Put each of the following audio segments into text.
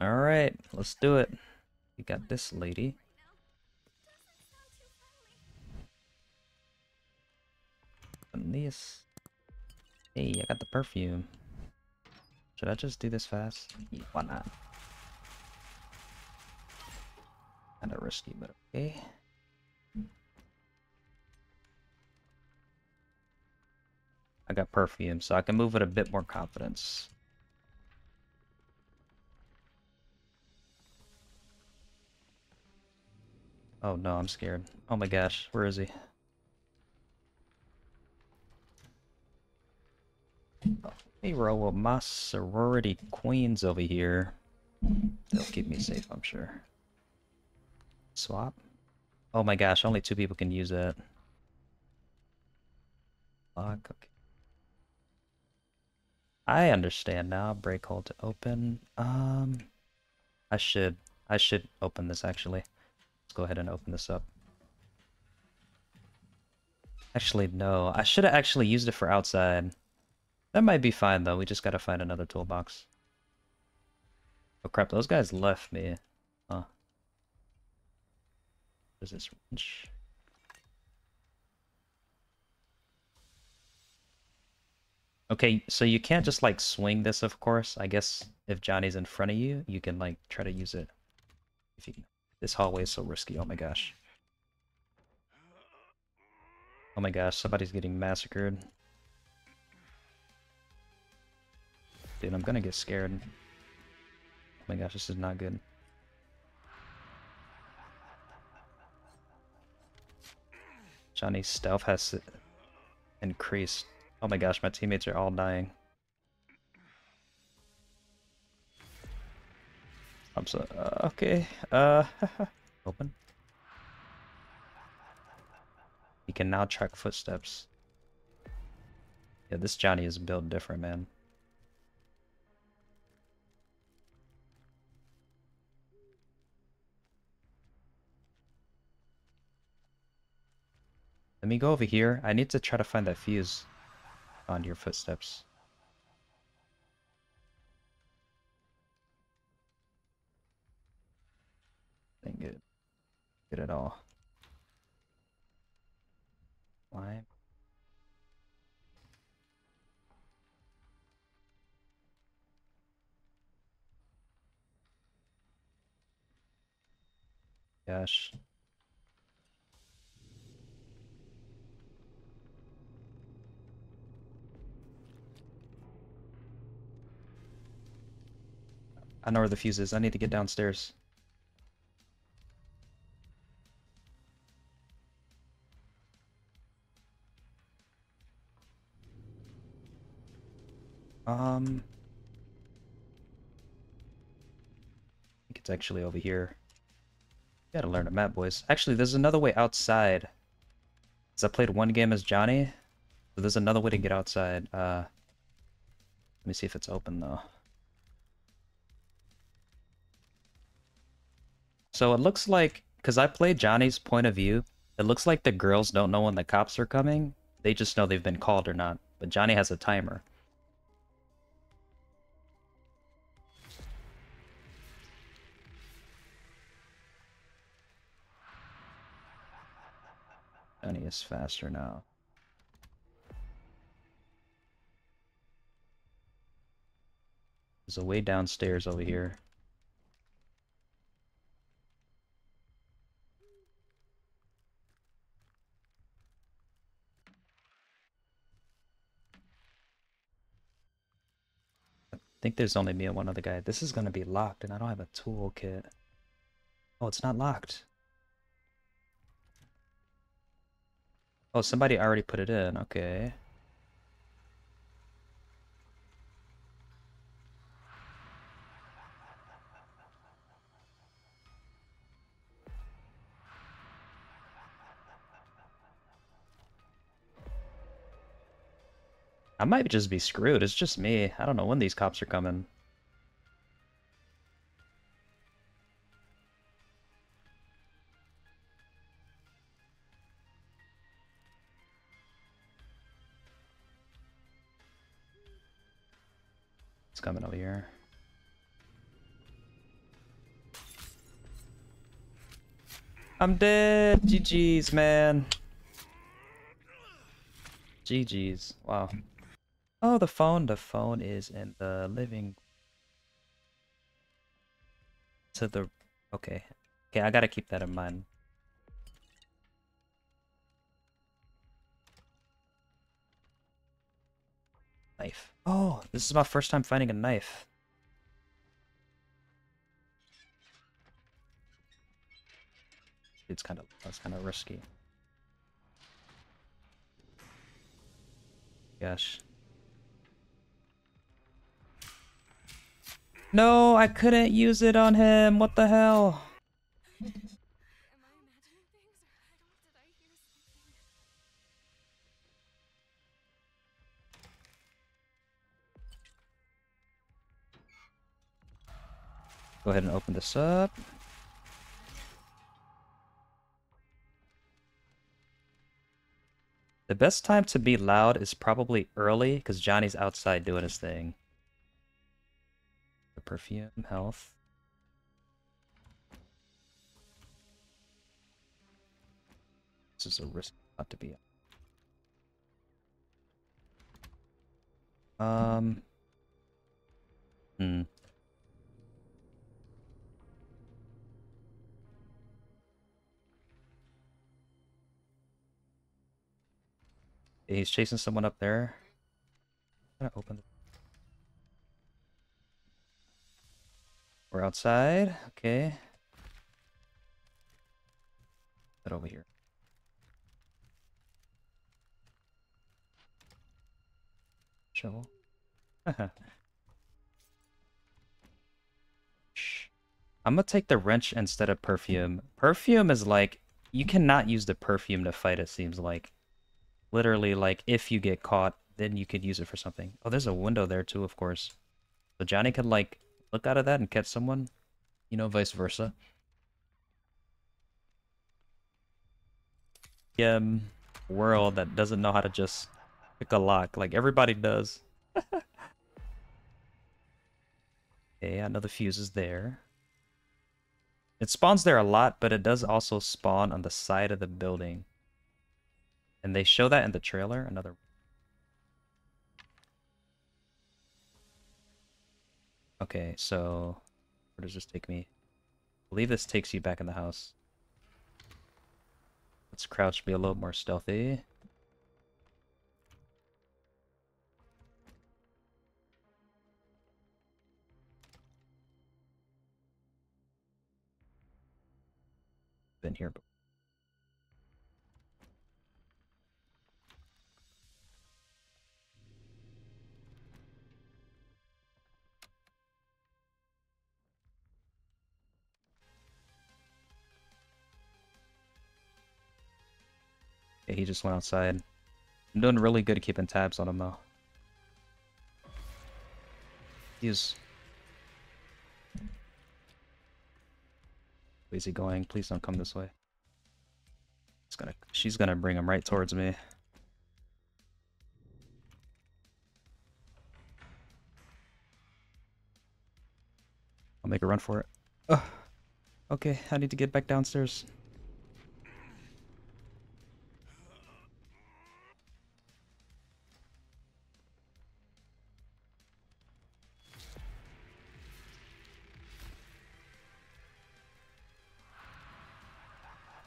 Alright, let's do it. We got this lady. And this. Hey, I got the perfume. Should I just do this fast? Yeah, why not? Kinda risky, but okay. I got perfume, so I can move with a bit more confidence. Oh no, I'm scared. Oh my gosh, where is he? Hey, roll with my sorority queens over here. They'll keep me safe, I'm sure. Swap? Oh my gosh, only two people can use that. Lock, okay. I understand now. Break hold to open. Um, I should, I should open this actually. Go ahead and open this up. Actually, no. I should have actually used it for outside. That might be fine though. We just gotta find another toolbox. Oh crap! Those guys left me. Huh. Is this wrench? Okay, so you can't just like swing this, of course. I guess if Johnny's in front of you, you can like try to use it. If you can. This hallway is so risky. Oh my gosh. Oh my gosh, somebody's getting massacred. Dude, I'm gonna get scared. Oh my gosh, this is not good. Johnny's stealth has increased. Oh my gosh, my teammates are all dying. I'm so uh, okay. Uh, open. You can now track footsteps. Yeah, this Johnny is built different, man. Let me go over here. I need to try to find that fuse on your footsteps. Good at all. Why? Gosh. I know where the fuse is. I need to get downstairs. Um... I think it's actually over here. Gotta learn a map, boys. Actually, there's another way outside. Cause I played one game as Johnny. So there's another way to get outside. Uh, let me see if it's open, though. So it looks like, because I played Johnny's point of view, it looks like the girls don't know when the cops are coming. They just know they've been called or not. But Johnny has a timer. Johnny is faster now. There's a way downstairs over here. I think there's only me and one other guy. This is gonna be locked, and I don't have a toolkit. Oh, it's not locked. Oh, somebody already put it in. Okay. I might just be screwed. It's just me. I don't know when these cops are coming. I'm dead. GG's, man. GG's. Wow. Oh, the phone. The phone is in the living. To the. Okay. Okay, I gotta keep that in mind. Knife. Oh, this is my first time finding a knife. It's kind of that's kind of risky. Gosh. No, I couldn't use it on him. What the hell? Go ahead and open this up. The best time to be loud is probably early, because Johnny's outside doing his thing. The perfume, health. This is a risk not to be. Um. Hmm. He's chasing someone up there. I'm gonna open. We're outside. Okay. That over here. Shovel. I'm gonna take the wrench instead of perfume. Perfume is like, you cannot use the perfume to fight, it seems like. Literally, like, if you get caught, then you could use it for something. Oh, there's a window there too, of course. So Johnny could, like, look out of that and catch someone. You know, vice versa. Um, world that doesn't know how to just pick a lock like everybody does. okay, another fuse is there. It spawns there a lot, but it does also spawn on the side of the building. And they show that in the trailer. Another. Okay, so where does this take me? I believe this takes you back in the house. Let's crouch, be a little more stealthy. Been here before. He just went outside. I'm doing really good at keeping tabs on him though. He's... Where's he going? Please don't come this way. He's gonna, she's gonna bring him right towards me. I'll make a run for it. Ugh. Okay, I need to get back downstairs.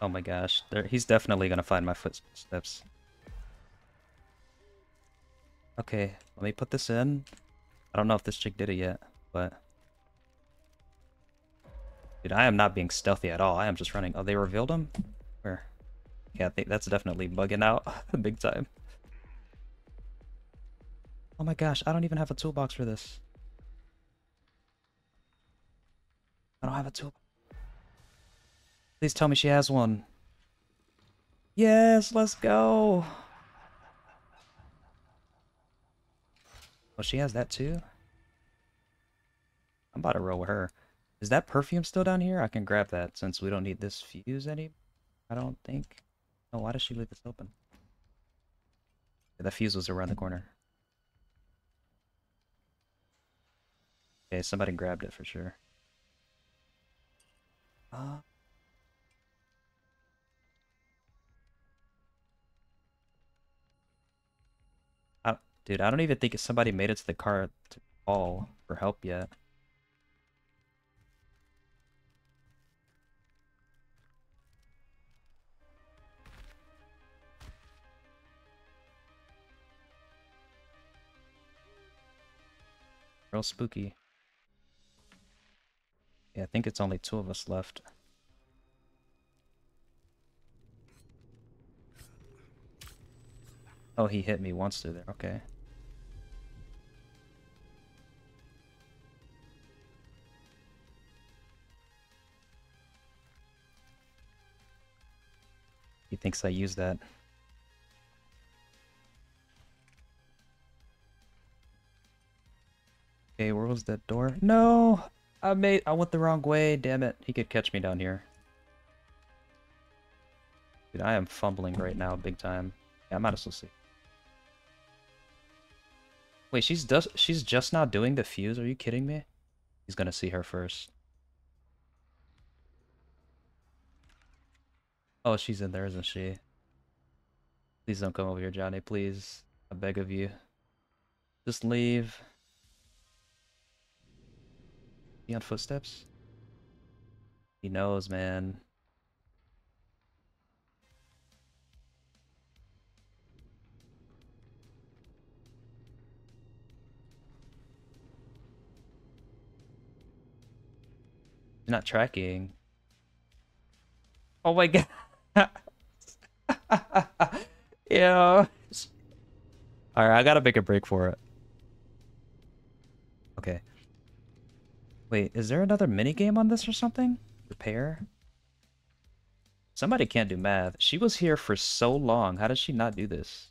Oh my gosh, there, he's definitely gonna find my footsteps. Okay, let me put this in. I don't know if this chick did it yet, but... Dude, I am not being stealthy at all. I am just running. Oh, they revealed him? Where? Yeah, think that's definitely bugging out big time. Oh my gosh, I don't even have a toolbox for this. I don't have a toolbox. Please tell me she has one. Yes, let's go. Oh, she has that too? I'm about to roll with her. Is that perfume still down here? I can grab that since we don't need this fuse any... I don't think... Oh, why does she leave this open? Yeah, the fuse was around the corner. Okay, somebody grabbed it for sure. Uh, Dude, I don't even think somebody made it to the car to call for help yet. Real spooky. Yeah, I think it's only two of us left. Oh, he hit me once through there. Okay. Thinks I use that. Okay, where was that door? No! I made- I went the wrong way, damn it. He could catch me down here. Dude, I am fumbling right now, big time. Yeah, I might as well see. Wait, she's just she's just now doing the fuse? Are you kidding me? He's gonna see her first. Oh, she's in there, isn't she? Please don't come over here, Johnny, please. I beg of you. Just leave. He on footsteps? He knows, man. You're not tracking. Oh my god. yeah. Alright, I gotta make a break for it. Okay. Wait, is there another mini game on this or something? Repair? Somebody can't do math. She was here for so long. How does she not do this?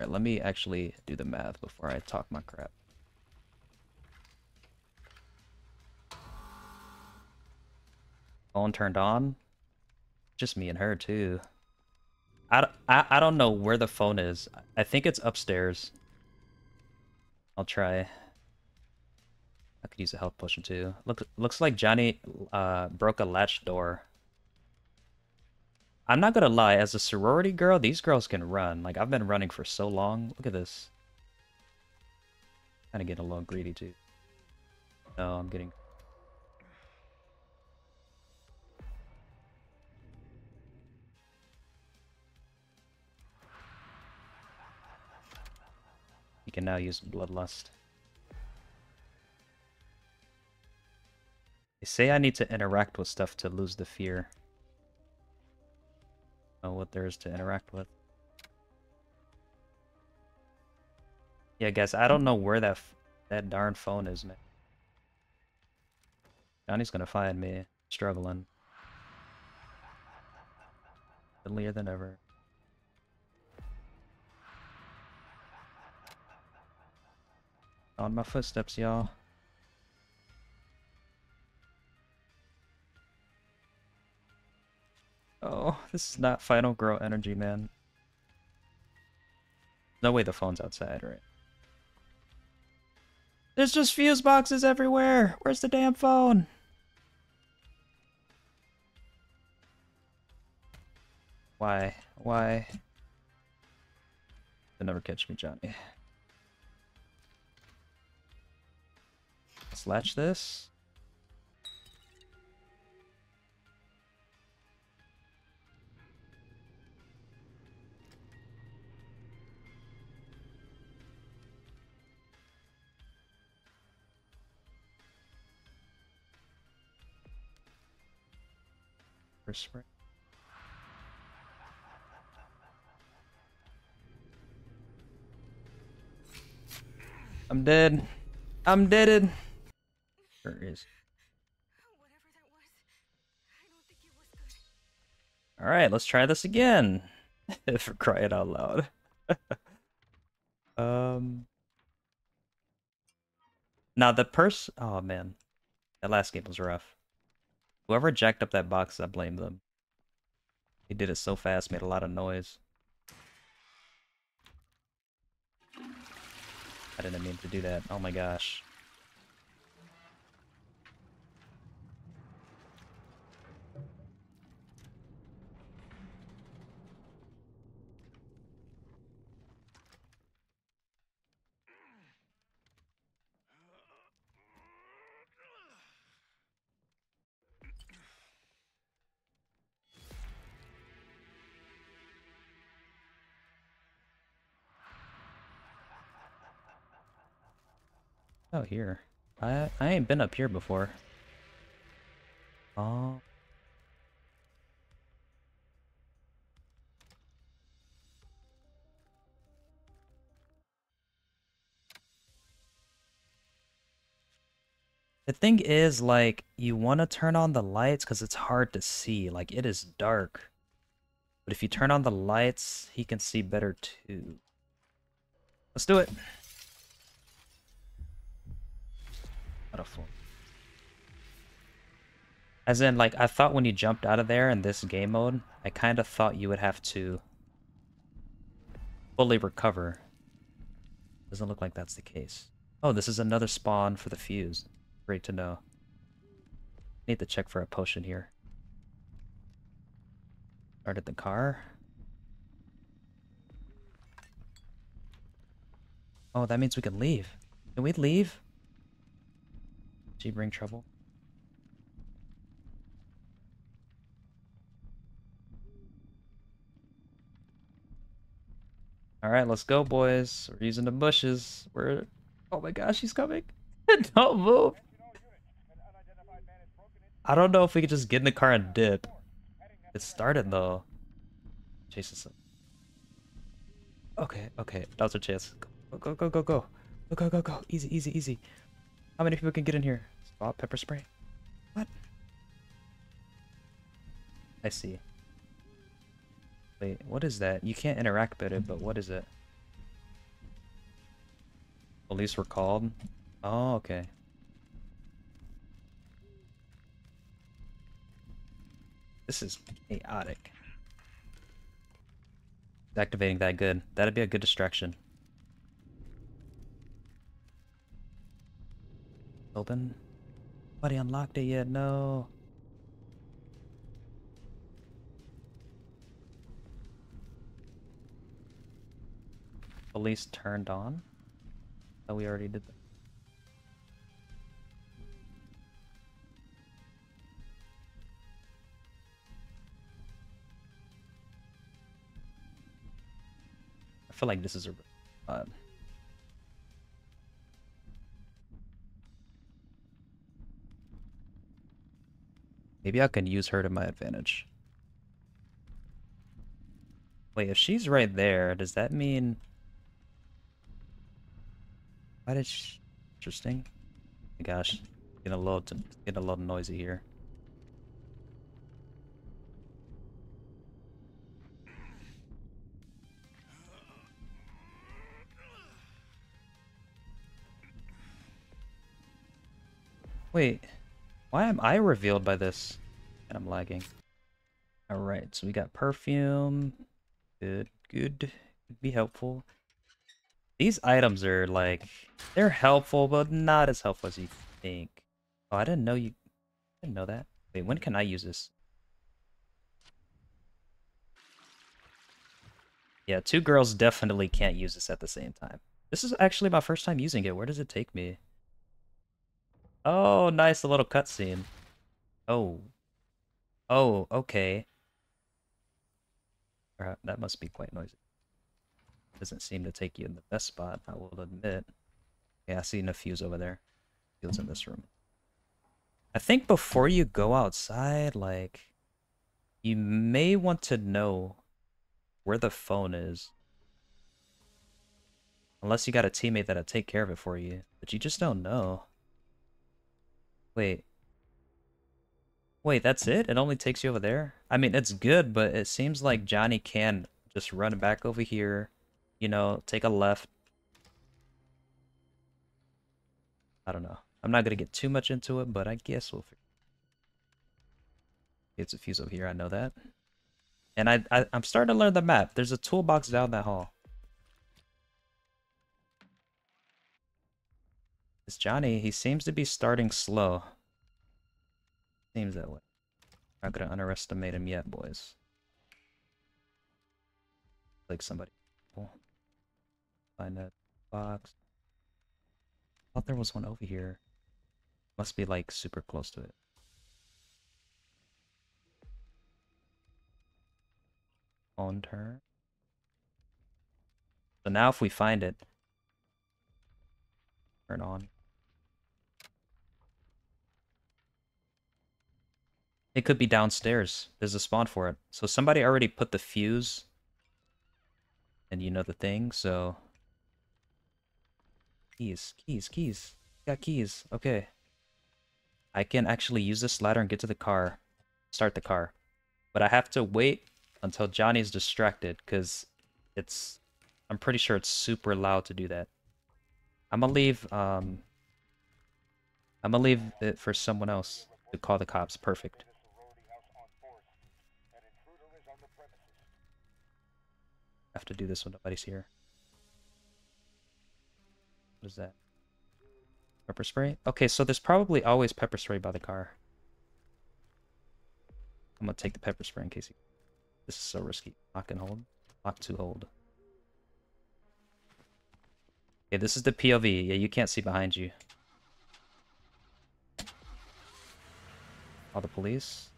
Alright, let me actually do the math before I talk my crap. Phone turned on. Just me and her too. I, I, I don't know where the phone is. I think it's upstairs. I'll try. I could use a health potion too. Look, looks like Johnny uh, broke a latch door. I'm not gonna lie, as a sorority girl, these girls can run. Like, I've been running for so long. Look at this. Kinda getting a little greedy too. No, I'm getting You can now use Bloodlust. They say I need to interact with stuff to lose the fear. Know what there is to interact with. Yeah, guys, I don't know where that that darn phone is, man. Johnny's gonna find me struggling. Deadlier than ever. On my footsteps, y'all. Oh, this is not Final Girl energy, man. No way the phone's outside, right? There's just fuse boxes everywhere! Where's the damn phone? Why? Why? They'll never catch me, Johnny. Latch this. Spring. I'm dead. I'm deaded. Is. All right, let's try this again. For crying out loud. um. Now the purse. Oh man, that last game was rough. Whoever jacked up that box, I blame them. He did it so fast, made a lot of noise. I didn't mean to do that. Oh my gosh. Out here. I I ain't been up here before. Oh. The thing is, like, you want to turn on the lights because it's hard to see. Like, it is dark. But if you turn on the lights, he can see better too. Let's do it. As in, like, I thought when you jumped out of there in this game mode, I kind of thought you would have to fully recover. Doesn't look like that's the case. Oh, this is another spawn for the fuse. Great to know. Need to check for a potion here. Started the car. Oh, that means we can leave. Can we leave? She bring trouble? Alright, let's go, boys. We're using the bushes. We're... Oh my gosh, he's coming. Don't move. I don't know if we could just get in the car and dip. It started though. Chase us. Okay, okay. That was our chance. Go, go, go, go, go. Go, go, go, go. Easy, easy, easy. How many people can get in here? Spot pepper spray. What? I see. Wait, what is that? You can't interact with it, but what is it? Police were called? Oh, okay. This is chaotic. Activating that good. That'd be a good distraction. Open. Nobody unlocked it yet, no. Police turned on? Oh, we already did that. I feel like this is a uh, Maybe I can use her to my advantage. Wait, if she's right there, does that mean... Why did she... Interesting. Oh gosh, getting a little, getting a little noisy here. Wait, why am I revealed by this? And I'm lagging. Alright, so we got perfume. Good, good. Could be helpful. These items are like, they're helpful, but not as helpful as you think. Oh, I didn't know you, I didn't know that. Wait, when can I use this? Yeah, two girls definitely can't use this at the same time. This is actually my first time using it. Where does it take me? Oh, nice, a little cutscene. Oh. Oh, okay. That must be quite noisy. Doesn't seem to take you in the best spot, I will admit. Yeah, I see a fuse over there. Fuse in this room. I think before you go outside, like, you may want to know where the phone is. Unless you got a teammate that'll take care of it for you. But you just don't know. Wait. Wait, that's it? It only takes you over there? I mean, it's good, but it seems like Johnny can just run back over here, you know, take a left. I don't know. I'm not going to get too much into it, but I guess we'll figure It's a fuse over here, I know that. And I, I, I'm starting to learn the map. There's a toolbox down that hall. It's Johnny. He seems to be starting slow. Seems that way. Not gonna underestimate him yet, boys. Like somebody. Find that box. Thought there was one over here. Must be like super close to it. On turn. So now if we find it, turn on. It could be downstairs. There's a spawn for it. So somebody already put the fuse. And you know the thing, so... Keys, keys, keys. Got keys. Okay. I can actually use this ladder and get to the car. Start the car. But I have to wait until Johnny's distracted, because it's... I'm pretty sure it's super loud to do that. I'm gonna leave, um... I'm gonna leave it for someone else to call the cops. Perfect. Have to do this when nobody's here. What is that? Pepper spray? Okay, so there's probably always pepper spray by the car. I'm gonna take the pepper spray in case. This is so risky. Lock and hold. Lock to hold. Okay, this is the POV. Yeah, you can't see behind you. All the police.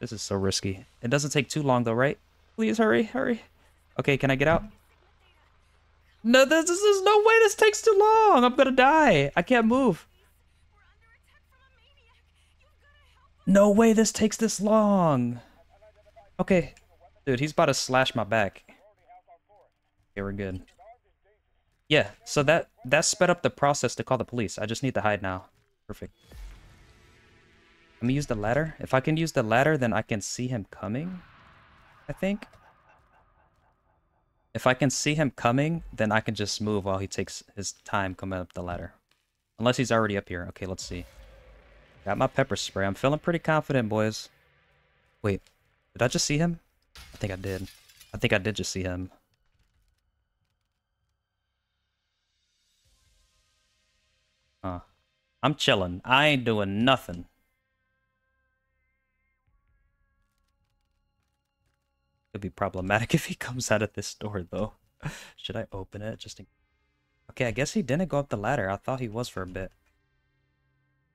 This is so risky. It doesn't take too long though, right? Please hurry, hurry. Okay, can I get out? No, this, this is no way this takes too long. I'm gonna die. I can't move. No way this takes this long. Okay. Dude, he's about to slash my back. Okay, we're good. Yeah, so that that sped up the process to call the police. I just need to hide now. Perfect. Let me use the ladder. If I can use the ladder, then I can see him coming. I think. If I can see him coming, then I can just move while he takes his time coming up the ladder. Unless he's already up here. Okay, let's see. Got my pepper spray. I'm feeling pretty confident, boys. Wait, did I just see him? I think I did. I think I did just see him. Huh. I'm chilling. I ain't doing nothing. Could be problematic if he comes out of this door, though. Should I open it just in... Okay, I guess he didn't go up the ladder. I thought he was for a bit.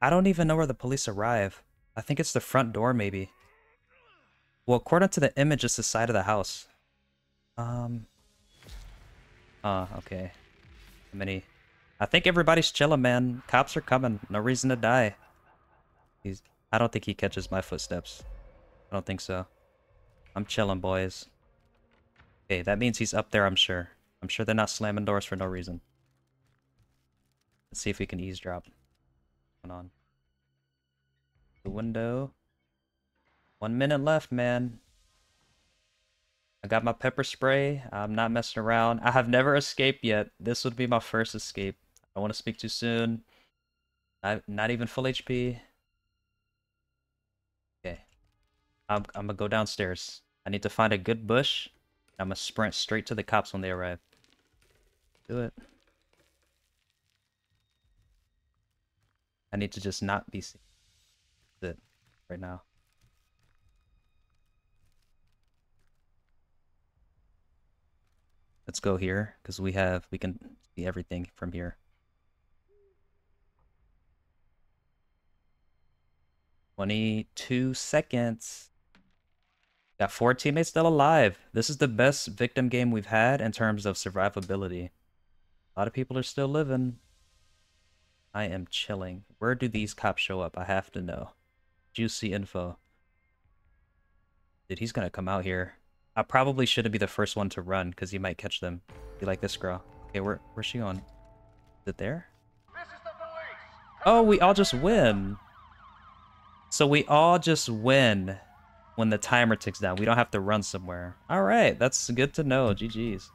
I don't even know where the police arrive. I think it's the front door, maybe. Well, according to the image, it's the side of the house. Um... Ah, uh, okay. How many... I think everybody's chilling, man. Cops are coming. No reason to die. He's... I don't think he catches my footsteps. I don't think so. I'm chilling, boys. Okay, that means he's up there, I'm sure. I'm sure they're not slamming doors for no reason. Let's see if we can eavesdrop. What's on? The window. One minute left, man. I got my pepper spray. I'm not messing around. I have never escaped yet. This would be my first escape. I don't want to speak too soon. Not, not even full HP. I'm, I'm gonna go downstairs. I need to find a good bush. I'm gonna sprint straight to the cops when they arrive. Do it. I need to just not be seen. That's it. Right now. Let's go here, because we have, we can see everything from here. 22 seconds. Got four teammates still alive. This is the best victim game we've had in terms of survivability. A lot of people are still living. I am chilling. Where do these cops show up? I have to know. Juicy info. Dude, he's gonna come out here. I probably shouldn't be the first one to run, because he might catch them. Be like this girl. Okay, where, where's she going? Is it there? Oh, we all just win. So we all just win when the timer ticks down. We don't have to run somewhere. All right, that's good to know. GG's.